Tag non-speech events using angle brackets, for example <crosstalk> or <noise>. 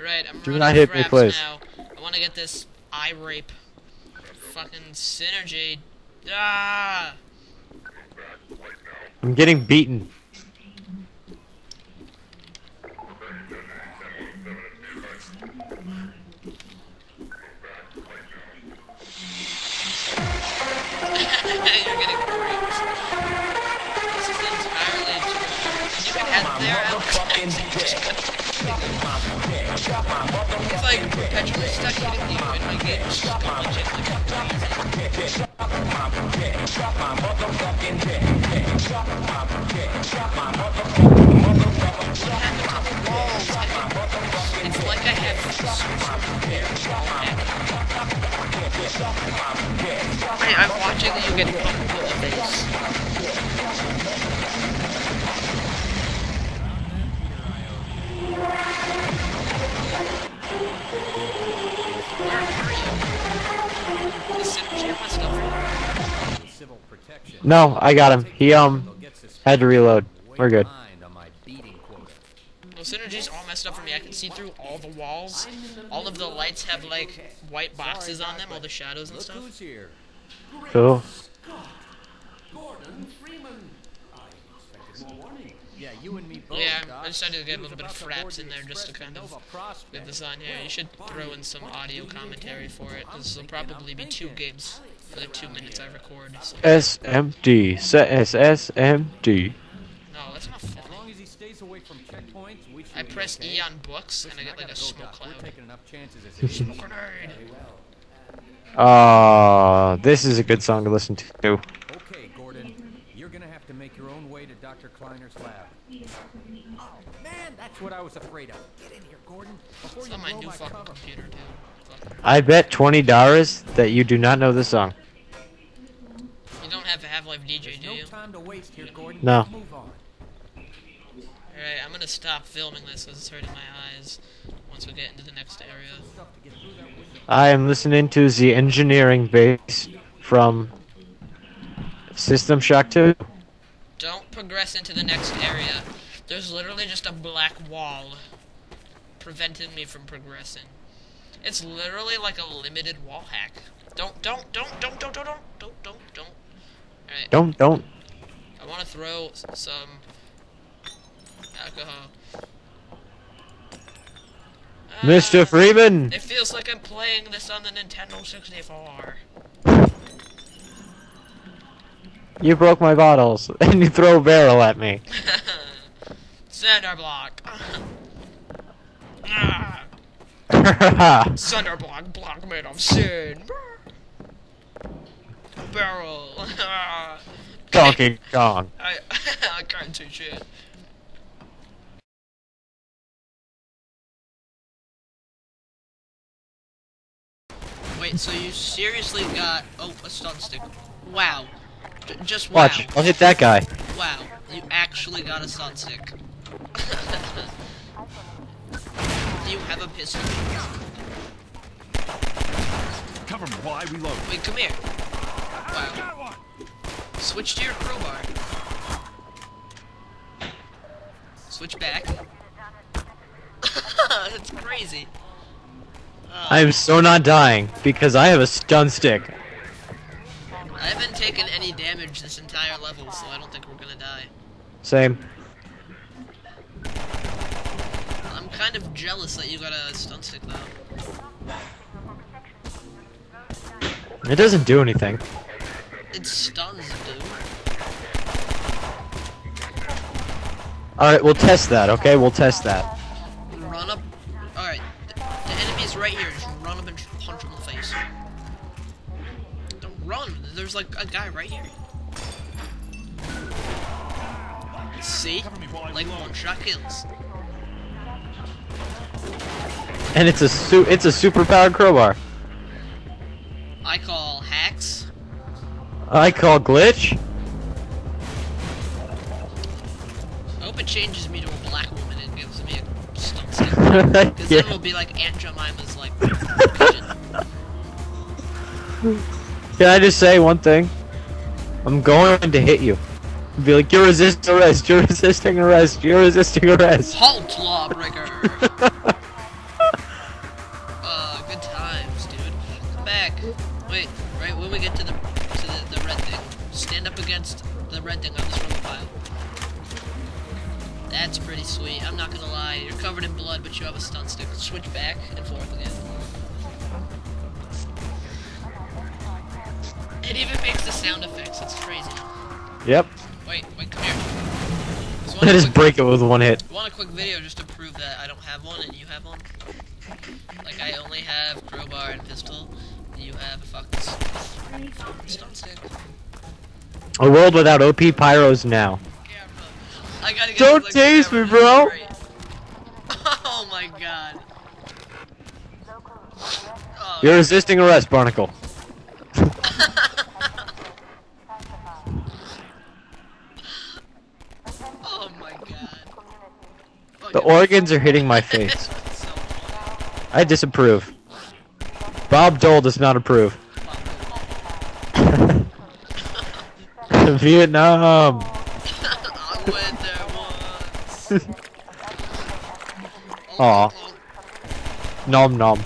Right, I'm Do running not hit me, please. now. I want to get this eye rape. Fucking synergy. Ah! I'm getting beaten. <laughs> You're getting raped. my motherfucking dick. It's like perpetually stuck hitting you in my game. Stop my dick. Stop my dick. Stop my motherfucking dick. Stop my dick. Stop my motherfucking dick. No, I got him. He um had to reload. We're good. behind on my beating quota. Well, Synergy's all messed up for me. I can see through all the walls. All of the lights have like white boxes on them, all the shadows and stuff. Cool. Gordon Freeman. I expected more warning. Yeah, you and me both. Yeah, Doc. just decided to get a little bit of about to board fraps in there just to kind of Nova Prospekt. get this on here. You should throw in some audio commentary for it. This will probably be two gigs for the two minutes I record. So. SMD. S SMD. No, that's not As funny. long as he stays away from checkpoints, we should I press. E on books and I get like a smoke Doc. We're cloud. taking enough chances as it is. Grenade. Uh, this is a good song to listen to. Okay, Gordon, you're gonna have to make your own way to Dr. Kleiner's lab. Oh man, that's what I was afraid of. Get in here, Gordon, before It's you my blow new my fucking cover. computer too. Fuck. I bet twenty dollars that you do not know this song. You don't have a Half-Life DJ, There's do no time to waste here, Gordon. No. Move on. Alright, I'm gonna stop filming this because it's hurting my eyes once we get into the next area. Stuff to get through that window. I am listening to the engineering base from System Shock 2. Don't progress into the next area. There's literally just a black wall preventing me from progressing. It's literally like a limited wall hack. Don't, don't, don't, don't, don't, don't, don't, don't, don't, don't. Alright, Don't, don't. I want to throw some alcohol. Mr. Ah, Freeman! It feels like I'm playing this on the Nintendo 64. You broke my bottles, <laughs> and you throw a barrel at me. <laughs> Cinder block. Ah, <laughs> Donkey Cinder block, block made of sin. Barrel. Kong. I, I can't see shit. Wait, so you seriously got oh a stun stick? Wow, just wow, Watch, I'll hit that guy. wow, you actually got a stun stick. Do <laughs> you have a pistol? Cover me while I reload. Wait, come here. Wow. Switch to your crowbar. Switch back. <laughs> That's crazy. Uh, I am so not dying, because I have a stun stick. I haven't taken any damage this entire level, so I don't think we're gonna die. Same. I'm kind of jealous that you got a stun stick though. It doesn't do anything. It stuns, dude. Alright, we'll test that, okay? We'll test that. Run. There's like a guy right here. See? Like one shot kills. And it's a su- it's a super powered crowbar. I call hacks. I call glitch. I hope it changes me to a black woman and gives me a stun <laughs> stick. Because yeah. then it'll be like Aunt Jemima's like. <laughs> Can I just say one thing? I'm going to hit you. Be like, you're resisting arrest, you're <laughs> resisting arrest, you're resisting arrest. Halt, lawbreaker! <laughs> uh, good times, dude. Come back. Wait, right when we get to the to the, the red thing, stand up against the red thing on this rubble pile. That's pretty sweet, I'm not gonna lie. You're covered in blood, but you have a stun stick. Switch back and forth again. It even makes the sound effects. It's crazy. Yep. Wait, wait, come here. Just <laughs> want I a just quick- break it with one hit. want a quick video just to prove that I don't have one and you have one? Like I only have crowbar and pistol, and you have a fucking s- stun stick. A world without OP pyros now. Camera. I gotta get Don't like, tase me, bro. <laughs> Oh my god. Oh, You're resisting arrest, Barnacle. oh my god. The organs are hitting my face. I disapprove. Bob Dole does not approve. <laughs> Vietnam. I went there once. Aw. Nom nom.